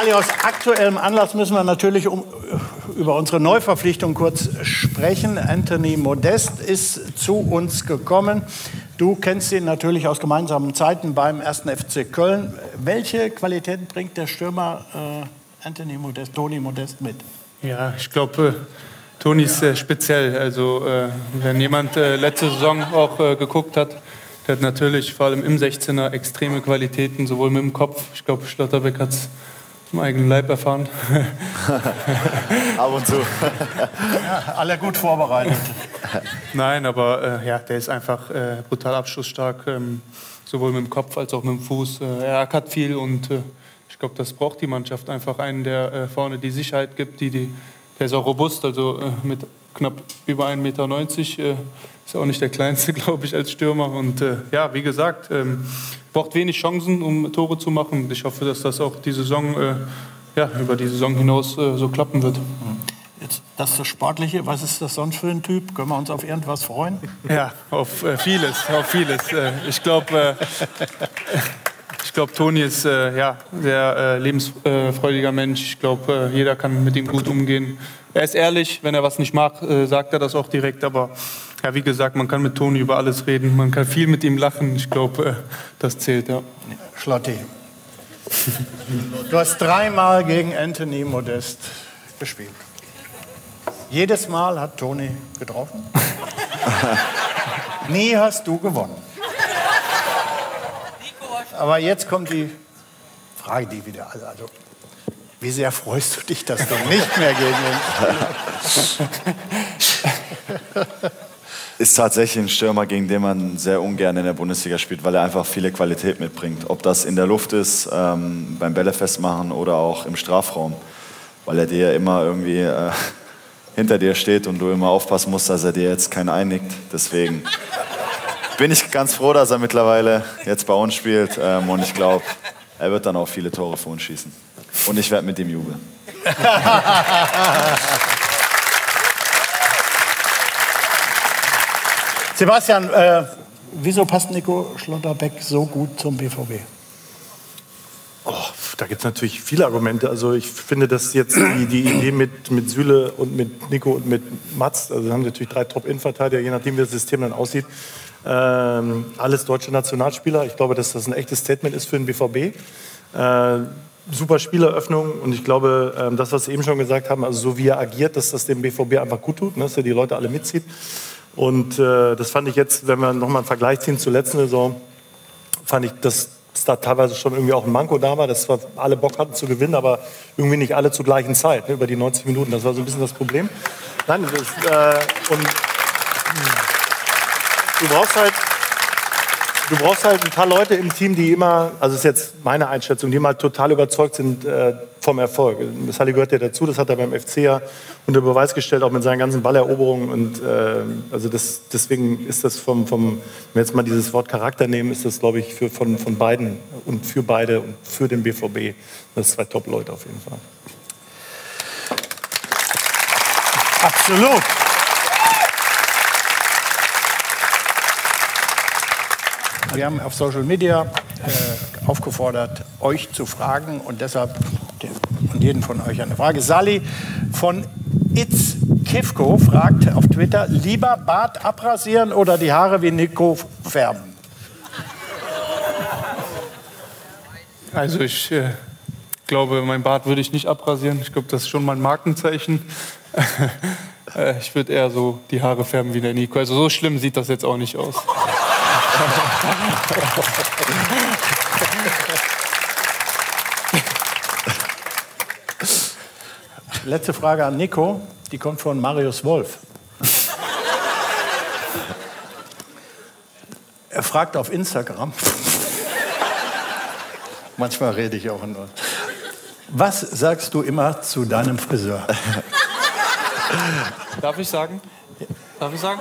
Sally, aus aktuellem Anlass müssen wir natürlich um, über unsere Neuverpflichtung kurz sprechen. Anthony Modest ist zu uns gekommen. Du kennst ihn natürlich aus gemeinsamen Zeiten beim 1. FC Köln. Welche Qualitäten bringt der Stürmer äh, Anthony Modest, Toni Modest mit? Ja, ich glaube, äh, Toni ist äh, speziell. Also, äh, wenn jemand äh, letzte Saison auch äh, geguckt hat, der hat natürlich vor allem im 16er extreme Qualitäten, sowohl mit dem Kopf. Ich glaube, Schlotterbeck hat es im eigenen Leib erfahren. Ab und zu. ja, alle gut vorbereitet. Nein, aber äh, ja, der ist einfach äh, brutal abschlussstark, ähm, sowohl mit dem Kopf als auch mit dem Fuß. Äh, er ackert viel und äh, ich glaube, das braucht die Mannschaft einfach einen, der äh, vorne die Sicherheit gibt. Die, die, der ist auch robust, also äh, mit knapp über 1,90 Meter. ist auch nicht der kleinste, glaube ich, als Stürmer. Und ja, wie gesagt, ähm, braucht wenig Chancen, um Tore zu machen. Ich hoffe, dass das auch die Saison, äh, ja, über die Saison hinaus äh, so klappen wird. Jetzt das das Sportliche. Was ist das sonst für ein Typ? Können wir uns auf irgendwas freuen? Ja, auf äh, vieles, auf vieles. Äh, ich glaube, äh, ich glaube, Toni ist äh, ja sehr lebensfreudiger Mensch. Ich glaube, jeder kann mit ihm gut umgehen. Er ist ehrlich, wenn er was nicht mag, sagt er das auch direkt. Aber ja, wie gesagt, man kann mit Toni über alles reden, man kann viel mit ihm lachen. Ich glaube, äh, das zählt, ja. Schlotti. Du hast dreimal gegen Anthony Modest gespielt. Jedes Mal hat Toni getroffen. Nie hast du gewonnen. Aber jetzt kommt die Frage, die wieder. Also, also, wie sehr freust du dich, dass du nicht mehr gegen ihn ist tatsächlich ein Stürmer, gegen den man sehr ungern in der Bundesliga spielt, weil er einfach viele Qualität mitbringt. Ob das in der Luft ist, ähm, beim Bälle festmachen oder auch im Strafraum, weil er dir immer irgendwie äh, hinter dir steht und du immer aufpassen musst, dass er dir jetzt keinen einnickt. Deswegen bin ich ganz froh, dass er mittlerweile jetzt bei uns spielt ähm, und ich glaube, er wird dann auch viele Tore für uns schießen. Und ich werde mit ihm jubeln. Sebastian, äh, wieso passt Nico Schlotterbeck so gut zum BVB? Oh, da gibt es natürlich viele Argumente. Also ich finde, dass jetzt die, die Idee mit, mit Süle und mit Nico und mit Mats, also haben natürlich drei Top-In-Verteidiger, je nachdem wie das System dann aussieht, ähm, alles deutsche Nationalspieler. Ich glaube, dass das ein echtes Statement ist für den BVB. Äh, super Spieleröffnung und ich glaube, ähm, das, was Sie eben schon gesagt haben, also so wie er agiert, dass das dem BVB einfach gut tut, ne, dass er die Leute alle mitzieht. Und äh, das fand ich jetzt, wenn wir nochmal einen Vergleich ziehen zur letzten Saison, fand ich, dass es da teilweise schon irgendwie auch ein Manko da war, dass zwar alle Bock hatten zu gewinnen, aber irgendwie nicht alle zur gleichen Zeit, ne, über die 90 Minuten. Das war so ein bisschen das Problem. Nein, das, äh, und du brauchst halt du brauchst halt ein paar Leute im Team, die immer, also ist jetzt meine Einschätzung, die immer total überzeugt sind äh, vom Erfolg. Sally gehört ja dazu, das hat er beim FC ja unter Beweis gestellt, auch mit seinen ganzen Balleroberungen. Und äh, also das, deswegen ist das vom, vom, wenn wir jetzt mal dieses Wort Charakter nehmen, ist das, glaube ich, für, von, von beiden und für beide und für den BVB. Das sind zwei Top-Leute auf jeden Fall. Absolut. Wir haben auf Social Media äh, aufgefordert, euch zu fragen und deshalb von jedem von euch eine Frage. Sally von Itz Kivko fragt auf Twitter, lieber Bart abrasieren oder die Haare wie Nico färben? Also ich äh, glaube, mein Bart würde ich nicht abrasieren. Ich glaube, das ist schon mein Markenzeichen. äh, ich würde eher so die Haare färben wie der Nico. Also so schlimm sieht das jetzt auch nicht aus. Letzte Frage an Nico, die kommt von Marius Wolf. Er fragt auf Instagram. Manchmal rede ich auch nur. Was sagst du immer zu deinem Friseur? Darf ich sagen? Darf ich sagen?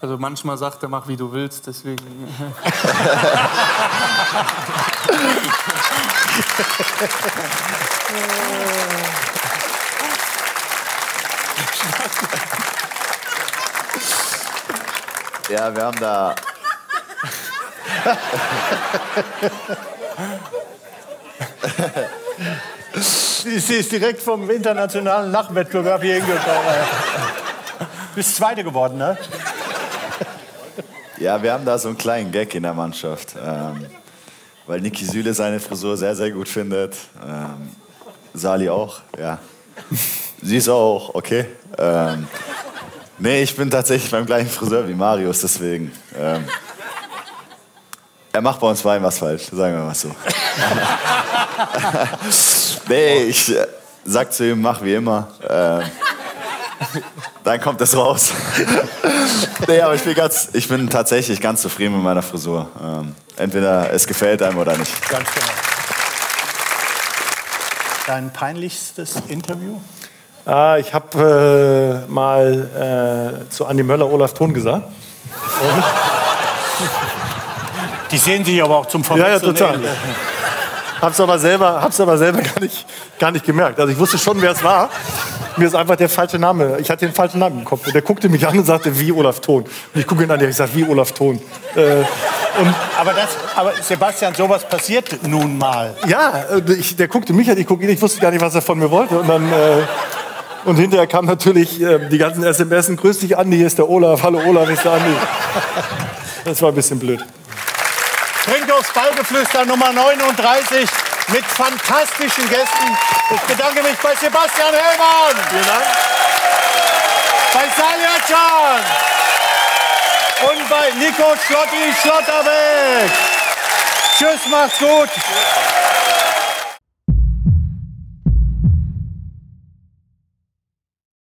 Also manchmal sagt er, mach wie du willst, deswegen. ja, wir haben da. Sie ist direkt vom internationalen Nachwettbewerb hier hingekommen. Bist Zweite geworden, ne? Ja, wir haben da so einen kleinen Gag in der Mannschaft. Ähm, weil Niki Süle seine Frisur sehr, sehr gut findet. Ähm, Sali auch, ja. Sie ist auch, okay. Ähm, nee, ich bin tatsächlich beim gleichen Friseur wie Marius, deswegen. Ähm, er macht bei uns beiden was falsch, sagen wir mal so. nee, ich äh, sag zu ihm, mach wie immer. Ähm, dann kommt es raus. nee, aber ich bin, ganz, ich bin tatsächlich ganz zufrieden mit meiner Frisur. Ähm, entweder es gefällt einem oder nicht. Ganz genau. Dein peinlichstes Interview? Ah, ich habe äh, mal äh, zu Andi Möller Olaf Thon gesagt. Die sehen sich aber auch zum Ja, ja, Verwechseln total. ähnlich. Hab's aber selber, hab's aber selber gar, nicht, gar nicht gemerkt. Also ich wusste schon, wer es war. Mir ist einfach der falsche Name. Ich hatte den falschen Namen im Kopf. Und der guckte mich an und sagte, wie Olaf Thon. Und ich gucke ihn an, ich sage, wie Olaf Thon. Äh, Aber, das, aber Sebastian, sowas passiert nun mal. ja, äh, ich, der guckte mich an, ich gucke ihn, ich wusste gar nicht, was er von mir wollte. Und dann... Äh, und hinterher kam natürlich äh, die ganzen SMS, grüß dich Andi, hier ist der Olaf, hallo Olaf, ist der Andi. Das war ein bisschen blöd. Trinkdorfs Ballgeflüster Nummer 39 mit fantastischen Gästen. Ich bedanke mich bei Sebastian Hellmann. Vielen Dank. Bei Salja Can. Und bei Nico Schlotti Schlotterbeck. Tschüss, macht's gut.